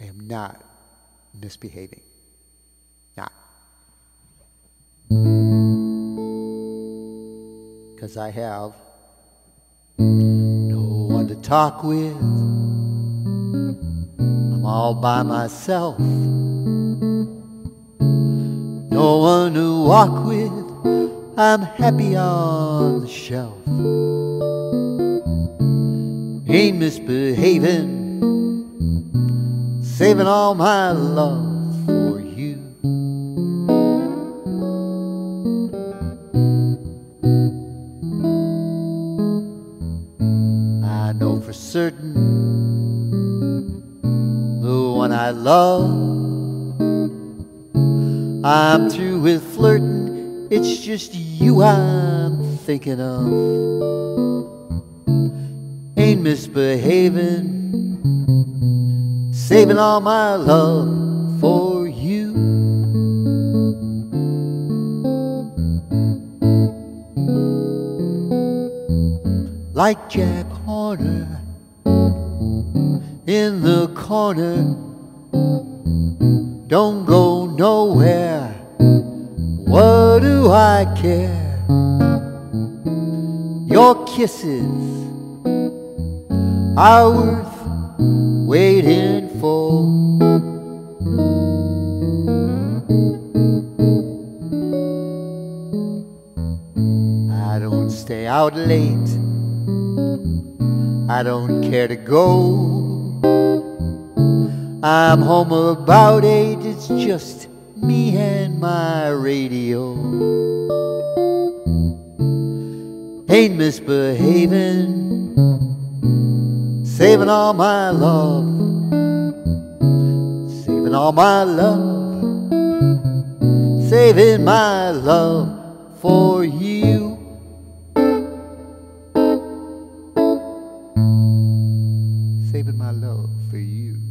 am not misbehaving. Not. Because I have no one to talk with. I'm all by myself. No one to walk with. I'm happy on the shelf. Ain't misbehaving saving all my love for you. I know for certain the one I love. I'm through with flirting, it's just you I'm thinking of. Ain't misbehaving saving all my love for you. Like Jack Horner in the corner, don't go nowhere. What do I care? Your kisses are worth waiting for. I don't stay out late, I don't care to go. I'm home about eight, it's just me and my radio. Ain't misbehaving saving all my love, saving all my love, saving my love for you. Saving my love for you.